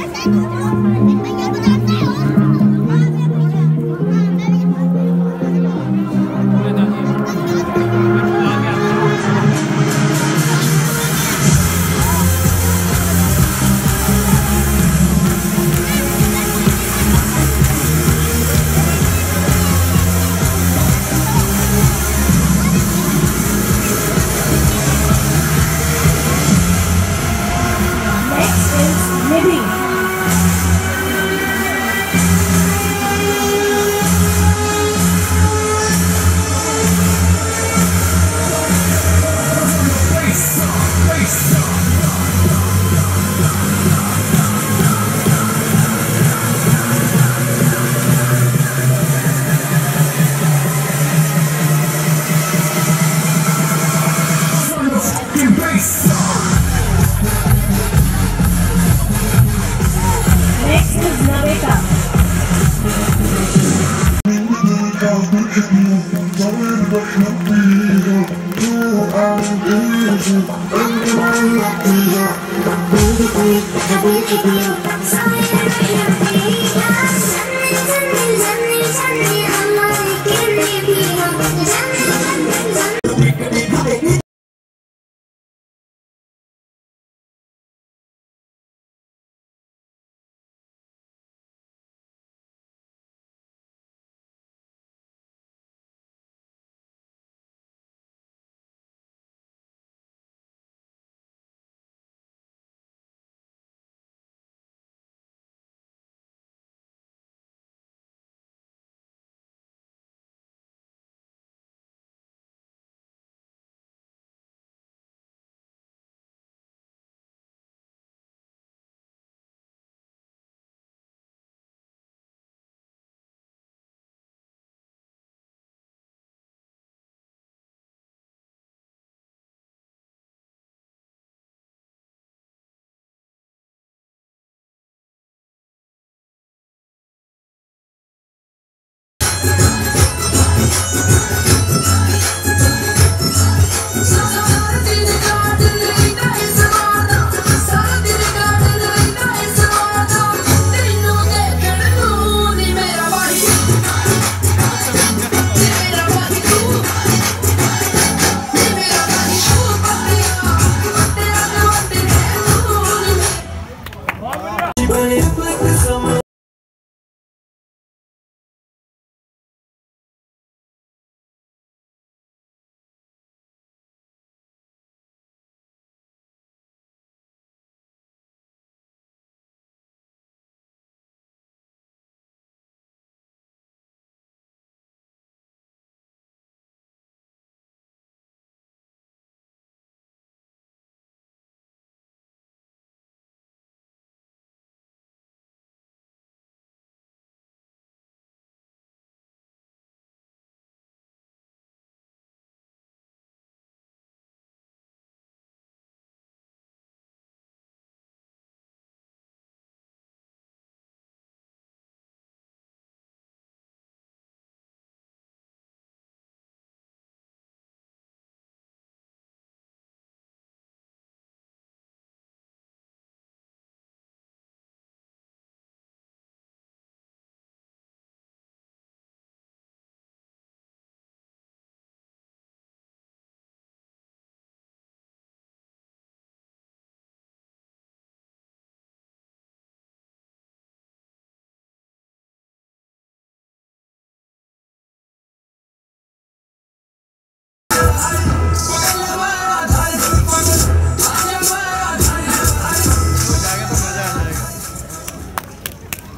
我的小狗狗 close I.